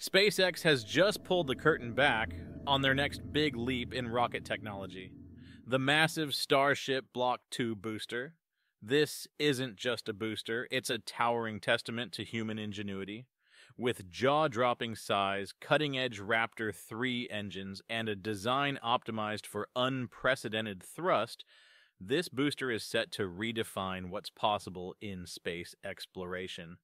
SpaceX has just pulled the curtain back on their next big leap in rocket technology the massive Starship Block 2 booster. This isn't just a booster, it's a towering testament to human ingenuity. With jaw dropping size, cutting edge Raptor 3 engines, and a design optimized for unprecedented thrust, this booster is set to redefine what's possible in space exploration.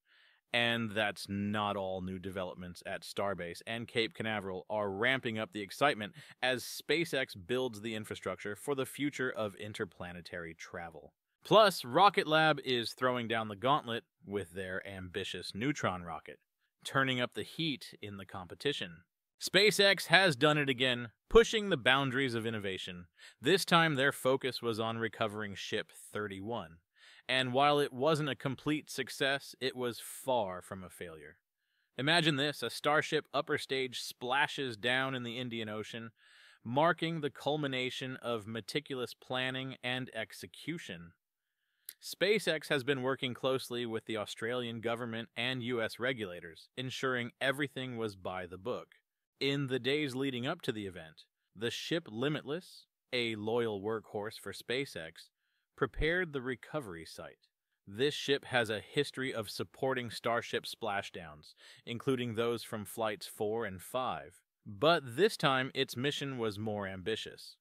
And that's not all new developments at Starbase and Cape Canaveral are ramping up the excitement as SpaceX builds the infrastructure for the future of interplanetary travel. Plus, Rocket Lab is throwing down the gauntlet with their ambitious Neutron rocket, turning up the heat in the competition. SpaceX has done it again, pushing the boundaries of innovation. This time, their focus was on recovering Ship 31 and while it wasn't a complete success, it was far from a failure. Imagine this a starship upper stage splashes down in the Indian Ocean, marking the culmination of meticulous planning and execution. SpaceX has been working closely with the Australian government and US regulators, ensuring everything was by the book. In the days leading up to the event, the ship Limitless, a loyal workhorse for SpaceX, prepared the recovery site. This ship has a history of supporting Starship splashdowns, including those from Flights 4 and 5. But this time, its mission was more ambitious.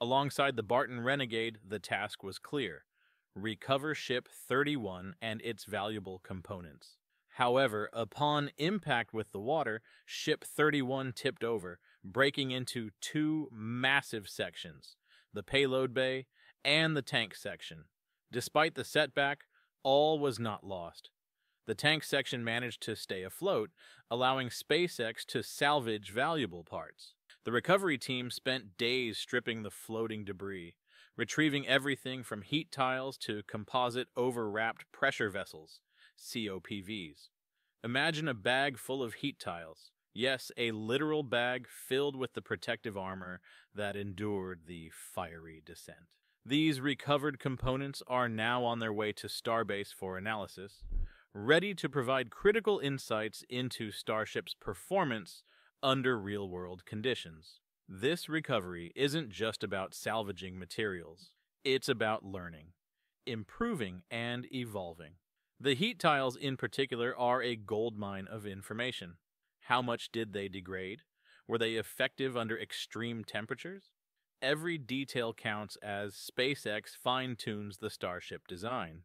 Alongside the Barton Renegade, the task was clear recover Ship 31 and its valuable components. However, upon impact with the water, Ship 31 tipped over, breaking into two massive sections the payload bay and the tank section. Despite the setback, all was not lost. The tank section managed to stay afloat, allowing SpaceX to salvage valuable parts. The recovery team spent days stripping the floating debris, retrieving everything from heat tiles to composite overwrapped pressure vessels, COPVs. Imagine a bag full of heat tiles. Yes, a literal bag filled with the protective armor that endured the fiery descent. These recovered components are now on their way to Starbase for analysis, ready to provide critical insights into Starship's performance under real world conditions. This recovery isn't just about salvaging materials, it's about learning, improving, and evolving. The heat tiles, in particular, are a goldmine of information. How much did they degrade? Were they effective under extreme temperatures? Every detail counts as SpaceX fine tunes the Starship design.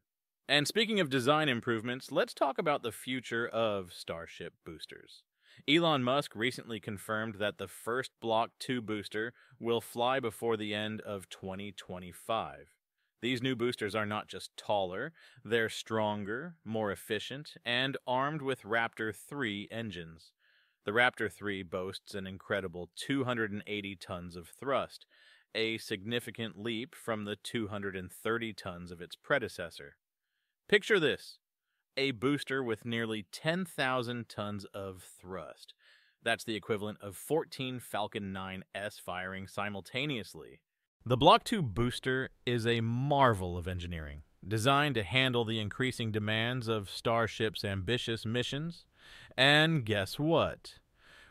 And speaking of design improvements, let's talk about the future of Starship boosters. Elon Musk recently confirmed that the first Block 2 booster will fly before the end of 2025. These new boosters are not just taller, they're stronger, more efficient, and armed with Raptor 3 engines. The Raptor 3 boasts an incredible 280 tons of thrust, a significant leap from the 230 tons of its predecessor. Picture this a booster with nearly 10,000 tons of thrust. That's the equivalent of 14 Falcon 9S firing simultaneously. The Block 2 booster is a marvel of engineering, designed to handle the increasing demands of Starship's ambitious missions. And guess what?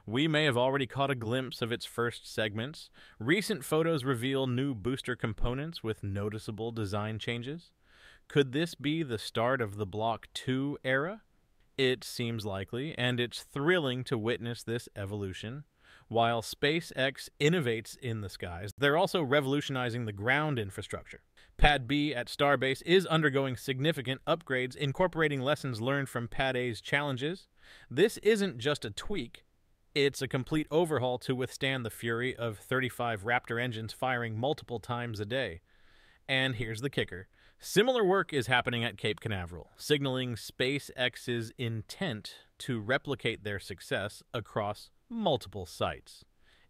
We may have already caught a glimpse of its first segments. Recent photos reveal new booster components with noticeable design changes. Could this be the start of the Block 2 era? It seems likely, and it's thrilling to witness this evolution. While SpaceX innovates in the skies, they're also revolutionizing the ground infrastructure. Pad B at Starbase is undergoing significant upgrades, incorporating lessons learned from Pad A's challenges. This isn't just a tweak, it's a complete overhaul to withstand the fury of 35 Raptor engines firing multiple times a day. And here's the kicker similar work is happening at Cape Canaveral, signaling SpaceX's intent to replicate their success across multiple sites.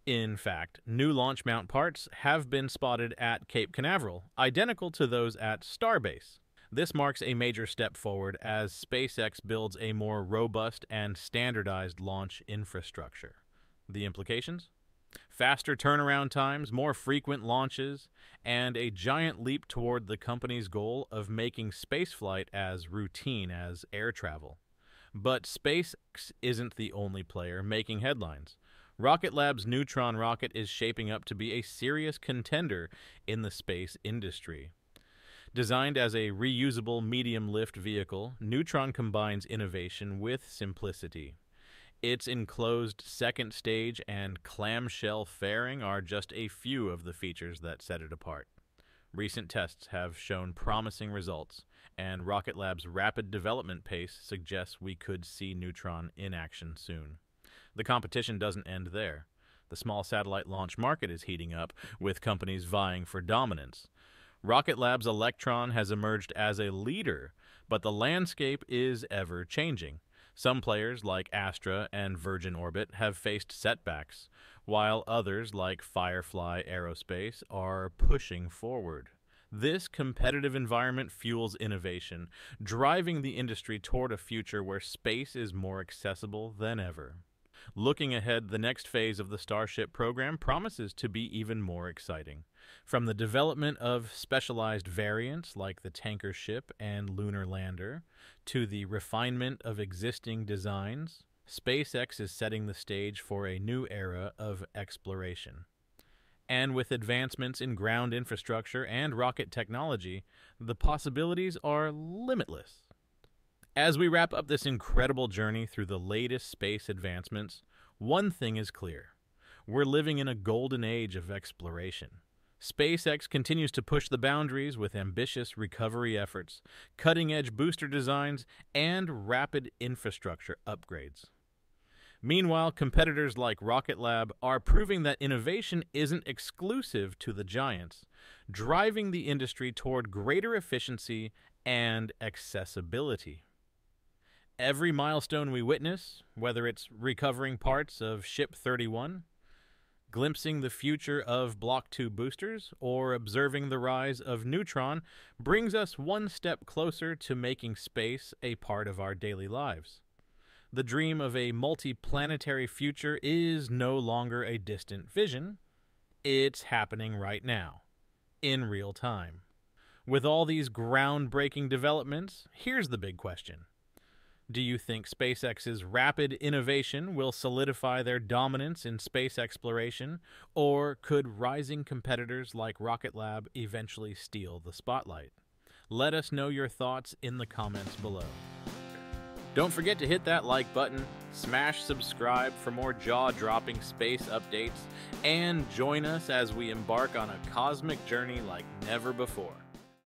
In fact, new launch mount parts have been spotted at Cape Canaveral, identical to those at Starbase. This marks a major step forward as SpaceX builds a more robust and standardized launch infrastructure. The implications? Faster turnaround times, more frequent launches, and a giant leap toward the company's goal of making spaceflight as routine as air travel. But SpaceX isn't the only player making headlines. Rocket Lab's Neutron rocket is shaping up to be a serious contender in the space industry. Designed as a reusable medium lift vehicle, Neutron combines innovation with simplicity. Its enclosed second stage and clamshell fairing are just a few of the features that set it apart. Recent tests have shown promising results, and Rocket Lab's rapid development pace suggests we could see Neutron in action soon. The competition doesn't end there. The small satellite launch market is heating up, with companies vying for dominance. Rocket Lab's Electron has emerged as a leader, but the landscape is ever changing. Some players, like Astra and Virgin Orbit, have faced setbacks, while others, like Firefly Aerospace, are pushing forward. This competitive environment fuels innovation, driving the industry toward a future where space is more accessible than ever. Looking ahead, the next phase of the Starship program promises to be even more exciting. From the development of specialized variants like the tanker ship and lunar lander, to the refinement of existing designs, SpaceX is setting the stage for a new era of exploration. And with advancements in ground infrastructure and rocket technology, the possibilities are limitless. As we wrap up this incredible journey through the latest space advancements, one thing is clear. We're living in a golden age of exploration. SpaceX continues to push the boundaries with ambitious recovery efforts, cutting edge booster designs, and rapid infrastructure upgrades. Meanwhile, competitors like Rocket Lab are proving that innovation isn't exclusive to the giants, driving the industry toward greater efficiency and accessibility. Every milestone we witness, whether it's recovering parts of Ship 31, glimpsing the future of Block 2 boosters, or observing the rise of Neutron, brings us one step closer to making space a part of our daily lives. The dream of a multi-planetary future is no longer a distant vision. It's happening right now, in real time. With all these groundbreaking developments, here's the big question. Do you think SpaceX's rapid innovation will solidify their dominance in space exploration, or could rising competitors like Rocket Lab eventually steal the spotlight? Let us know your thoughts in the comments below. Don't forget to hit that like button, smash subscribe for more jaw-dropping space updates, and join us as we embark on a cosmic journey like never before.